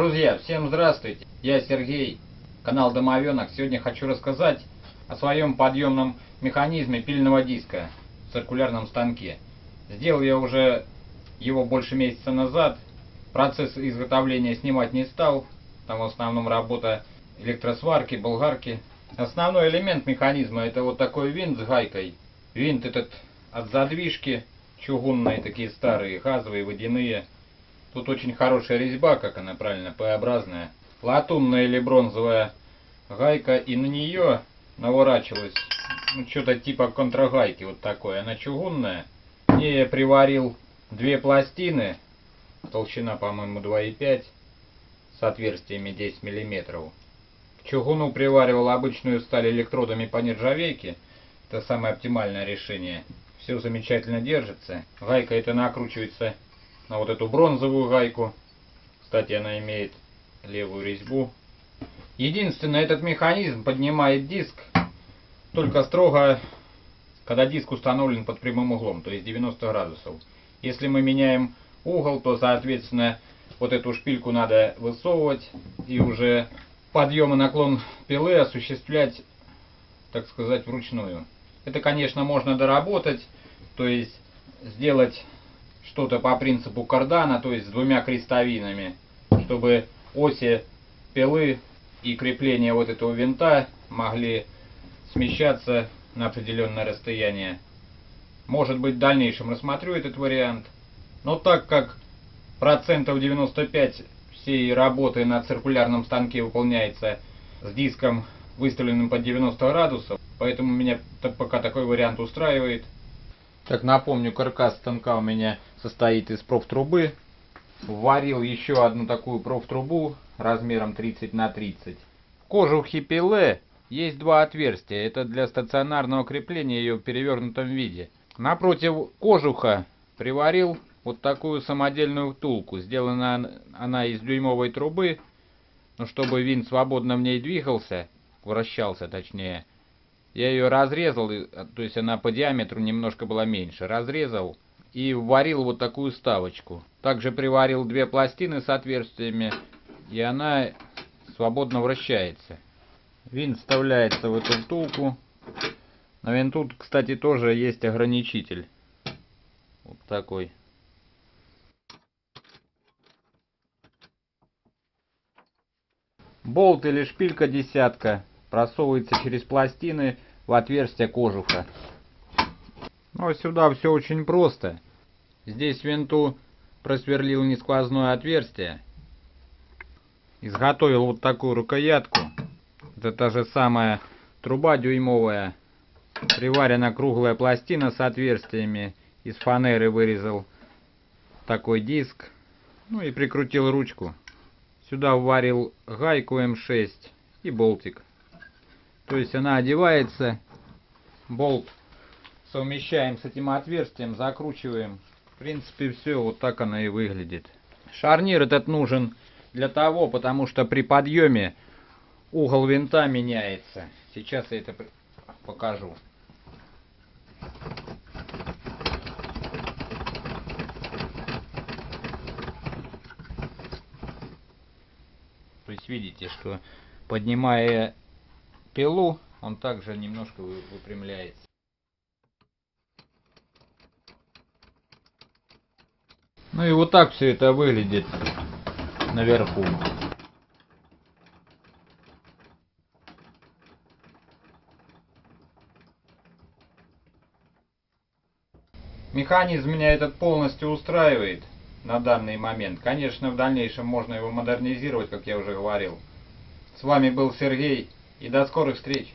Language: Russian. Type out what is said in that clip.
друзья, всем здравствуйте. Я Сергей, канал Домовенок. Сегодня хочу рассказать о своем подъемном механизме пильного диска в циркулярном станке. Сделал я уже его больше месяца назад. Процесс изготовления снимать не стал. Там в основном работа электросварки, болгарки. Основной элемент механизма это вот такой винт с гайкой. Винт этот от задвижки чугунные, такие старые, газовые, водяные. Тут очень хорошая резьба, как она правильно, П-образная. Латунная или бронзовая гайка, и на нее наворачивалось ну, что-то типа контрагайки, вот такое. Она чугунная. В ней я приварил две пластины, толщина, по-моему, 2,5, с отверстиями 10 мм. К чугуну приваривал обычную сталь электродами по нержавейке. Это самое оптимальное решение. Все замечательно держится. Гайка это накручивается на вот эту бронзовую гайку. Кстати, она имеет левую резьбу. Единственное, этот механизм поднимает диск только строго, когда диск установлен под прямым углом, то есть 90 градусов. Если мы меняем угол, то, соответственно, вот эту шпильку надо высовывать и уже подъем и наклон пилы осуществлять, так сказать, вручную. Это, конечно, можно доработать, то есть сделать что-то по принципу кардана, то есть с двумя крестовинами, чтобы оси пилы и крепление вот этого винта могли смещаться на определенное расстояние. Может быть в дальнейшем рассмотрю этот вариант. Но так как процентов 95 всей работы на циркулярном станке выполняется с диском выставленным под 90 градусов, поэтому меня пока такой вариант устраивает. Так напомню, каркас станка у меня состоит из профтрубы. Варил еще одну такую профтрубу размером 30 на 30. В кожухе пиле есть два отверстия. Это для стационарного крепления ее в перевернутом виде. Напротив кожуха приварил вот такую самодельную втулку. Сделана она из дюймовой трубы. Но чтобы винт свободно в ней двигался, вращался точнее, я ее разрезал, то есть она по диаметру немножко была меньше. Разрезал и варил вот такую ставочку. Также приварил две пластины с отверстиями, и она свободно вращается. Винт вставляется в эту втулку. На винту, кстати, тоже есть ограничитель. Вот такой. Болт или шпилька десятка просовывается через пластины в отверстие кожуха. Ну а сюда все очень просто. Здесь винту просверлил несквозное отверстие. Изготовил вот такую рукоятку. Это та же самая труба дюймовая. Приварена круглая пластина с отверстиями. Из фанеры вырезал такой диск. Ну и прикрутил ручку. Сюда вварил гайку М6 и болтик. То есть она одевается, болт совмещаем с этим отверстием, закручиваем. В принципе все, вот так она и выглядит. Шарнир этот нужен для того, потому что при подъеме угол винта меняется. Сейчас я это покажу. То есть видите, что поднимая пилу, он также немножко выпрямляется. Ну и вот так все это выглядит наверху. Механизм меня этот полностью устраивает на данный момент. Конечно, в дальнейшем можно его модернизировать, как я уже говорил. С вами был Сергей, и до скорых встреч!